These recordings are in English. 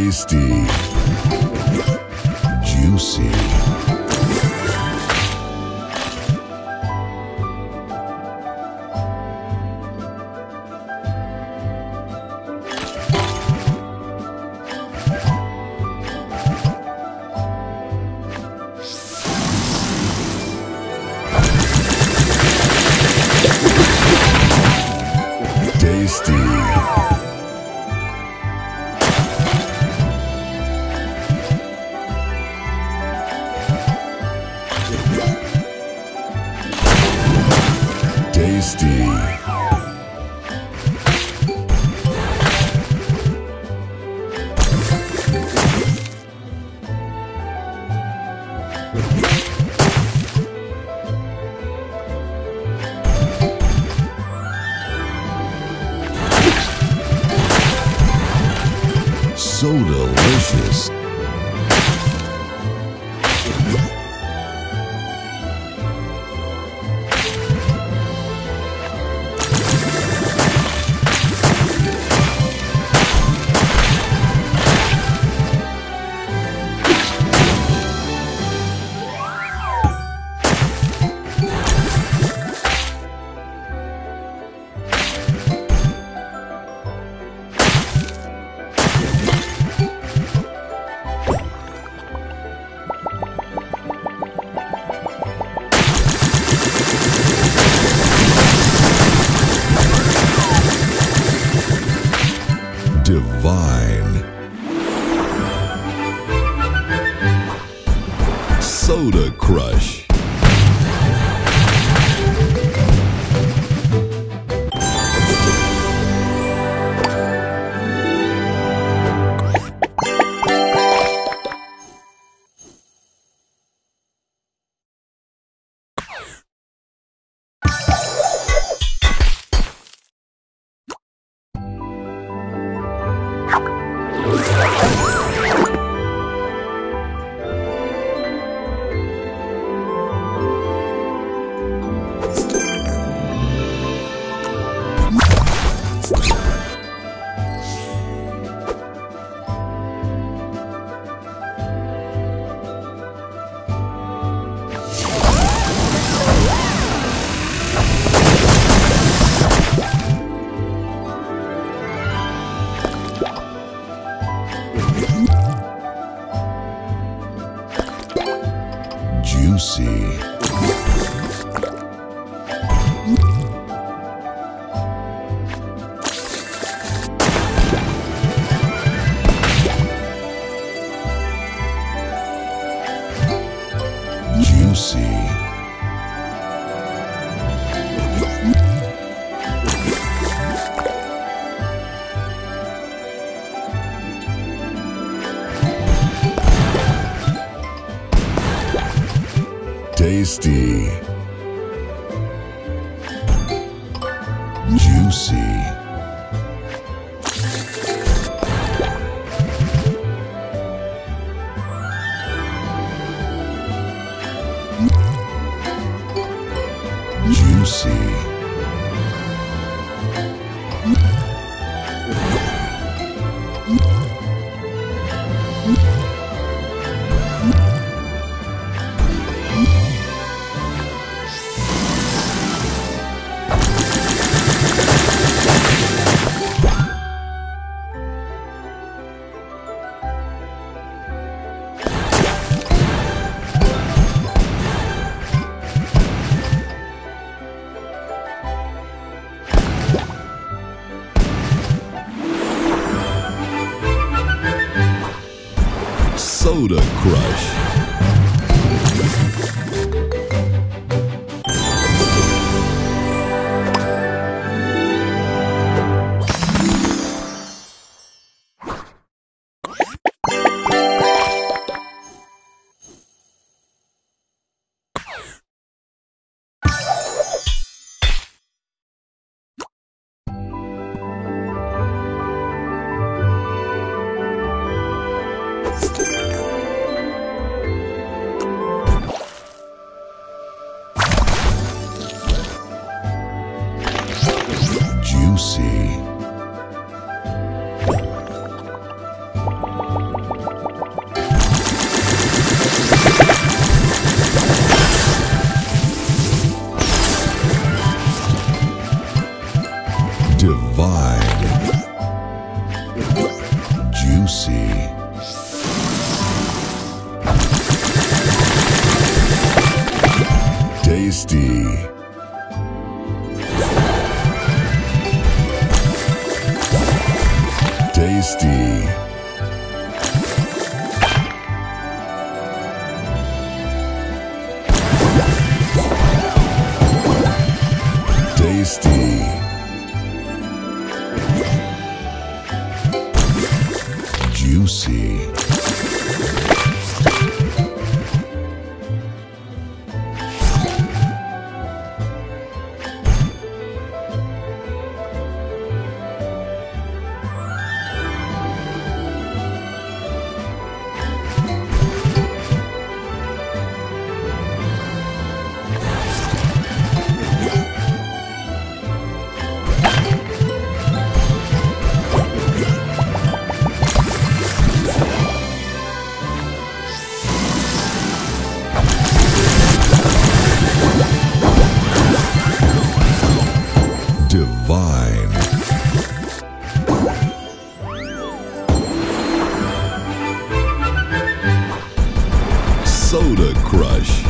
Tasty. Juicy. So delicious. Juicy. Tasty. Soda Crush. Tasty. Juicy. Soda Crush.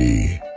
Tasty.